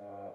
呃